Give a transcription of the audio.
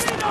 Stop!